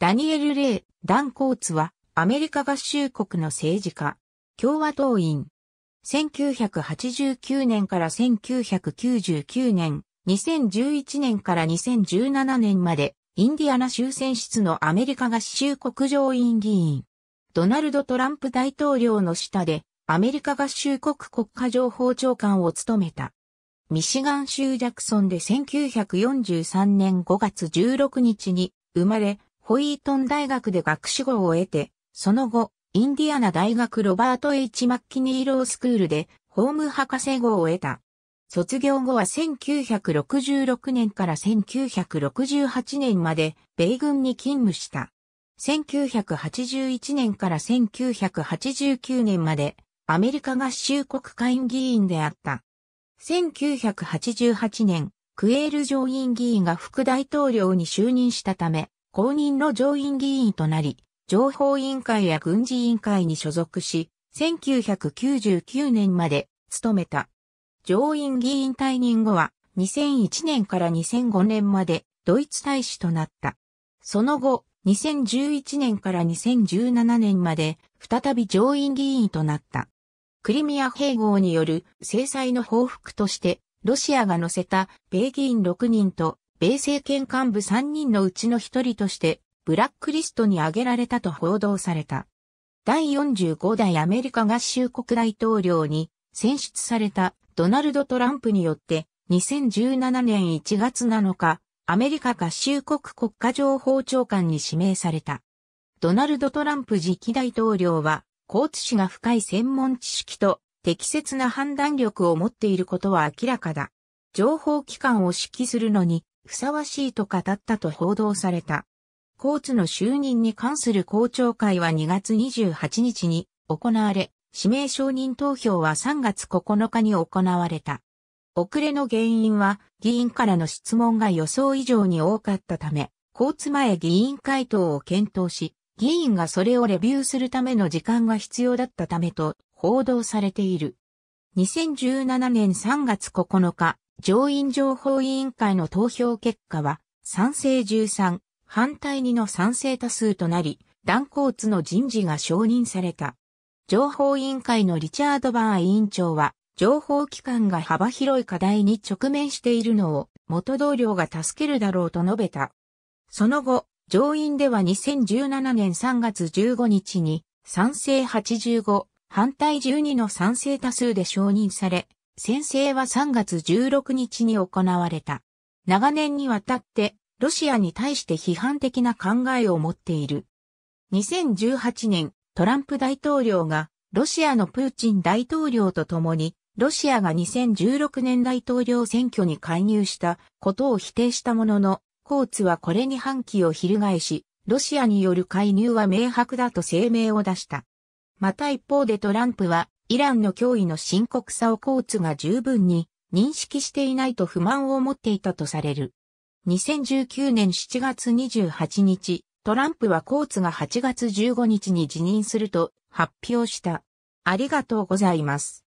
ダニエル・レイ・ダン・コーツはアメリカ合衆国の政治家、共和党員。1989年から1999年、2011年から2017年まで、インディアナ州選出のアメリカ合衆国上院議員。ドナルド・トランプ大統領の下で、アメリカ合衆国国家情報長官を務めた。ミシガン州ジャクソンで1943年5月16日に生まれ、ホイートン大学で学士号を得て、その後、インディアナ大学ロバート H. マッキニーロースクールで、ホーム博士号を得た。卒業後は1966年から1968年まで米軍に勤務した。1981年から1989年までアメリカ合衆国会議員であった。1988年、クエール上院議員が副大統領に就任したため、公認の上院議員となり、情報委員会や軍事委員会に所属し、1999年まで務めた。上院議員退任後は、2001年から2005年までドイツ大使となった。その後、2011年から2017年まで再び上院議員となった。クリミア併合による制裁の報復として、ロシアが乗せた米議員6人と米政権幹部3人のうちの1人として、ブラックリストに挙げられたと報道された。第45代アメリカ合衆国大統領に選出されたドナルド・トランプによって2017年1月7日、アメリカ合衆国国家情報長官に指名された。ドナルド・トランプ次期大統領は、コーツ氏が深い専門知識と適切な判断力を持っていることは明らかだ。情報機関を指揮するのにふさわしいと語ったと報道された。コーツの就任に関する公聴会は2月28日に行われ、指名承認投票は3月9日に行われた。遅れの原因は議員からの質問が予想以上に多かったため、コーツ前議員回答を検討し、議員がそれをレビューするための時間が必要だったためと報道されている。2017年3月9日、上院情報委員会の投票結果は、賛成13、反対2の賛成多数となり、断コーツの人事が承認された。情報委員会のリチャード・バー委員長は、情報機関が幅広い課題に直面しているのを元同僚が助けるだろうと述べた。その後、上院では2017年3月15日に賛成85、反対12の賛成多数で承認され、宣誓は3月16日に行われた。長年にわたってロシアに対して批判的な考えを持っている。2018年、トランプ大統領がロシアのプーチン大統領と共にロシアが2016年大統領選挙に介入したことを否定したものの、コーツはこれに反旗を翻し、ロシアによる介入は明白だと声明を出した。また一方でトランプはイランの脅威の深刻さをコーツが十分に認識していないと不満を持っていたとされる。2019年7月28日、トランプはコーツが8月15日に辞任すると発表した。ありがとうございます。